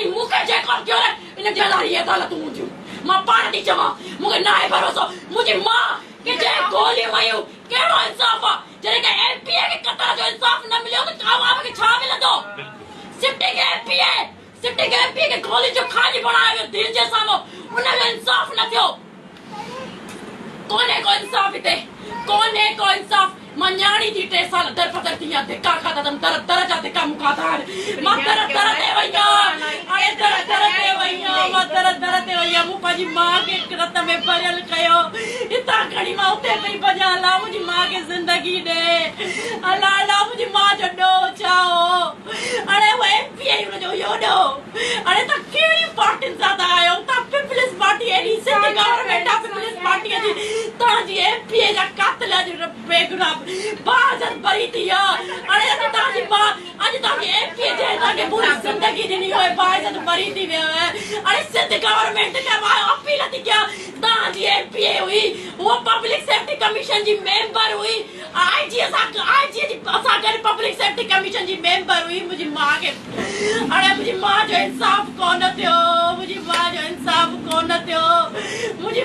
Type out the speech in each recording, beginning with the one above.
ای موکے جے کام کیوں رہے انہیں جلالی یہ دالت ہوں جو ماں پانے دی چاہاں موکے ناہے پر ہو سو مجھے ماں کہ جے گولی ہوئی ہوں کیڑو انصافہ جنہے کہ ایم پی اے کے قطرہ جو انصاف نہ ملے ہوں تو کام آپ کے چھاوے لے دو سپٹنگ ایم پی اے سپٹنگ ایم پی اے کے گولی جو کھا جی بڑھا ہے دل جیسا ہوں انہیں جو انصاف نہ دیو کونے کو انصاف ہی تے کونے کو انصاف مان نياڻي ٿي ٽي سال در پدر ٿي آهي ڌڪا کاڌا اٿم در در جا ڌڪا مون کان ٿا مان در در تي وئي آهيان در در تي وئي آهيان مان در در تي وئي آهيان مون پنهنجي ماءُ کي رت ۾ ڀريل ڪيو هتان کڻي مان اتي پئي ڀڄان الا منهنجي ماءُ کي زندگي ڏي الا الا منهنجي ماءُ جو ڏوهه ڇا هو هاڻي اهو ايم پي آئي هن جو اهو ڏوهه هاڻي توهان ڪهڙي پارٽين سان ٿا آهيو توهان پيپلس پارٽي ايڏي سنڌي گورنمينٽ آهي پيپلس پارٽيءَ جي توهان جي ايم پي اي جا بے گناہ بازت بری تھی اڑے تا تاں جی با اج تا کے ایک کی دے تا کے پوری زندگی دی نہیں ہوئے بازت بری تھی وے اڑے سندھ گورنمنٹ کے وا اپیل تھی کیا۔ تاں جی ایم پی اے ہوئی، وہ پبلک سیفٹی کمیشن جی ممبر ہوئی۔ آئی جی اسا آئی جی جی اسا کر پبلک سیفٹی کمیشن جی ممبر ہوئی۔ مجھے ماں کے اڑے مجھے ماں جو انصاف کون تھیو مجھے ماں جو انصاف کون تھیو مجھے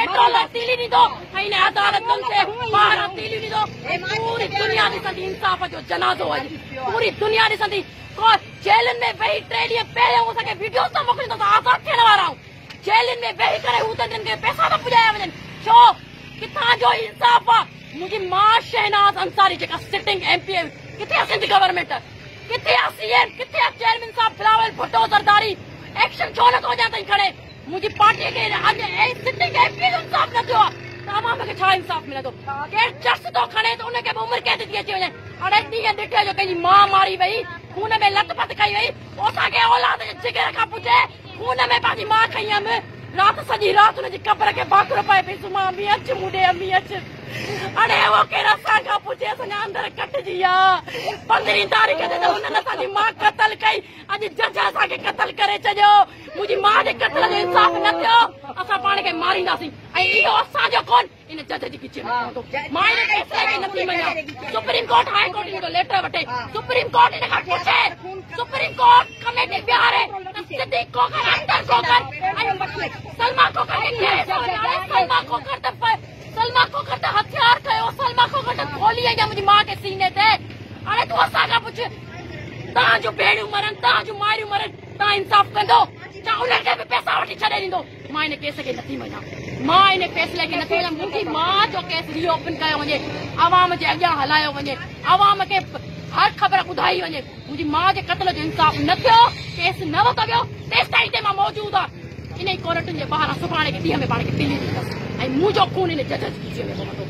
پیٹرول تیلی نہیں دو۔ ہینے عدالت دن سے باہر تیلی نہیں دو۔ پوری دنیا نہیں سندھی انصاف جو جنازو آج جی۔ پوری دنیا نہیں سندھی جیلن میں بہی ٹریلیے پہلے ہوں سکے ویڈیو سے مکنی تو آزاد کھینے وارا ہوں۔ جیلن میں بہی کرے ہوتے دن کے پیسہ نہ پجائے ہیں شو کتنا جو انصاف آ مجھے ماں شہناز انساری جے کا سٹنگ ایم پی ایم کتنے سندھ گورنمنٹ کتنے سی ایم کتنے چیئرمن صاحب فلاول بھٹو زرداری ایکشن چھونے تو جانتا ہی کھڑے۔ مجھے پارٹی کے آج ایم سٹنگ ایم پی دن صاحب نہ دیو تمام کے چھا انصاف ملے تو کہ چرس تو کھنے تو انہیں کہ عمر کہتے دیئے چھوئے اور ایسی ہے دیکھے جو کہیں جی ماں ماری بھئی خونے میں لط پت کھائی بھئی وہ سا کے اولاد جگہ رکھا پوچھے خونے میں پاکی ماں کھائی ہم۔ رات سجی رات انہیں جی کپ رکھے باکر پائے بھی سو ماں بھی اچھ موڑے ہم بھی اچھ۔ اڑے وہ کہنا سا کھا پوچھے سا دیا۔ پندری تاریخ دے دو انہوں نے ساڑی ماں قتل کئی۔ آج ججا سا کے قتل کرے چجو۔ مجھے ماں جے قتل دے انصاف نہ دیو آسا پانے کے ماری نہ سی۔ اے ایو آسا جو کون؟ انہیں ججا جی کچھے میں پہنٹو ماں انہیں کس لے کے نتی میں جاؤ سپریم کورٹ ہائے کورٹ انہیں کو لیٹر بٹے سپریم کورٹ انہیں کھا پوچھے۔ سپریم کورٹ کمیٹی بیار ہے صدیق کوکر۔ اندر کوکر سلمہ کوکر انہیں سلمہ کوکر دے پ گولی ہے مجھے ماں کے سینے تھے آرے تو اسا کا پوچھے تاں جو بیڑی مرن تاں جو ماری مرن تاں انصاف کر دو چاہو انہیں کے پیسہ وٹی چھڑے نہیں دو ماں انہیں کیسے کے نتی مجھا ماں انہیں کیسے لے کے نتی مجھا مجھے ماں جو کیس ری اوپن کیا ہوں جے عوام جے اگیاں ہلایا ہوں جے عوام کے ہر خبر ادھائی ہوں جے مجھے ماں جے قتل جو انصاف نتی ہو کیس نہ ہوتا گیا تیس تاری تے ماں موجود ہا انہیں کورٹن جے باہرہ سپانے کے دیہ میں بڑھنے کے دلی جیتا ہے مجھے کون انہیں ججز کیجیے میں بہتوں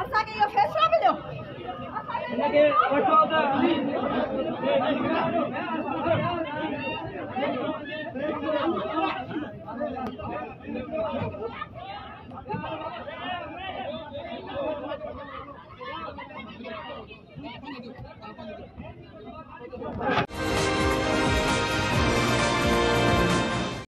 اصان یہ فیصلہ ملو